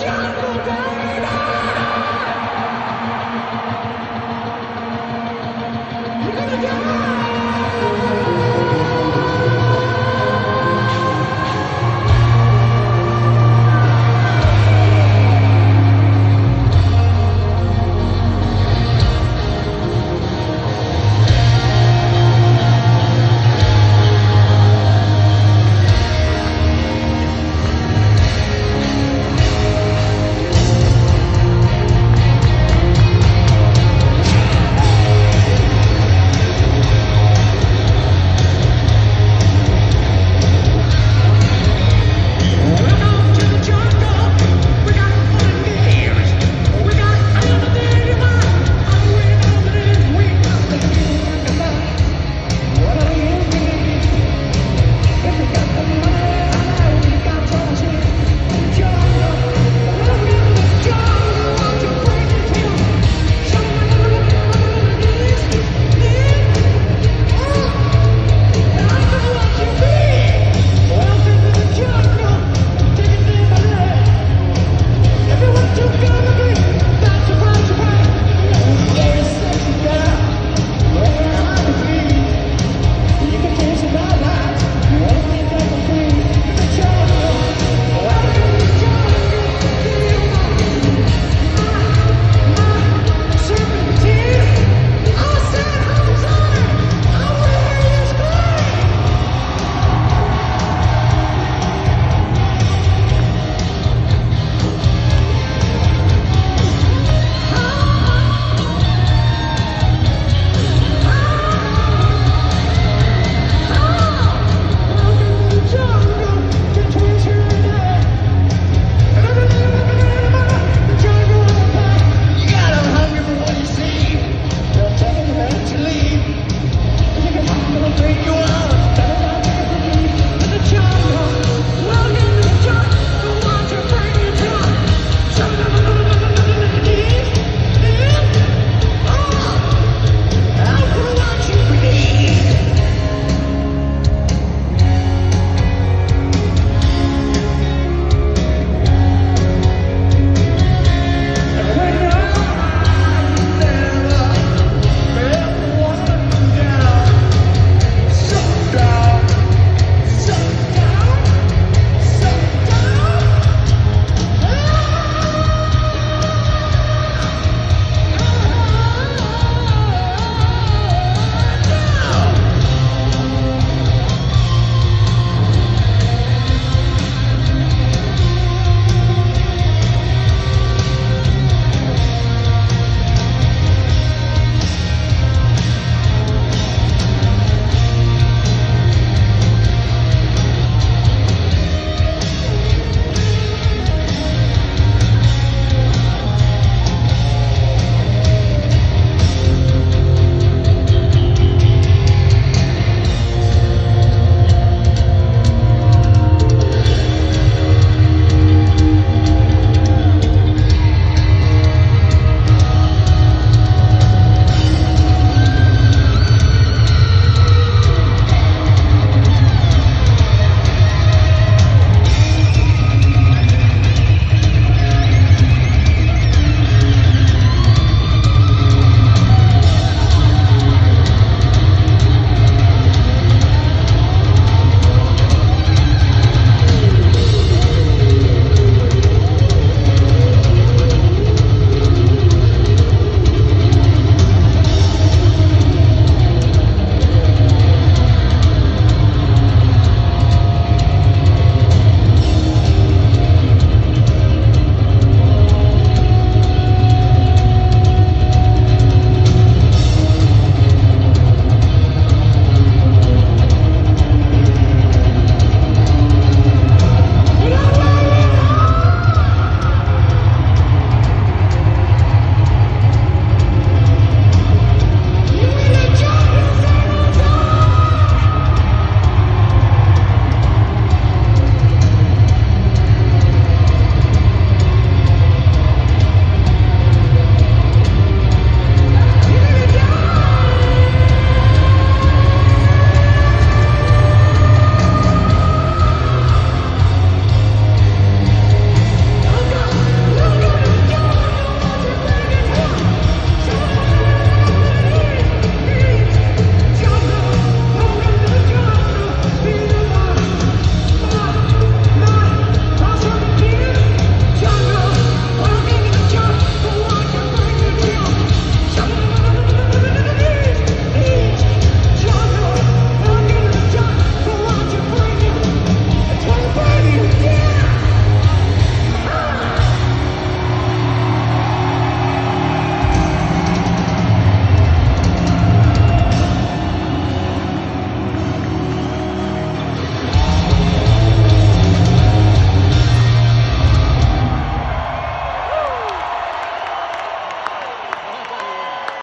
Jungle Dance.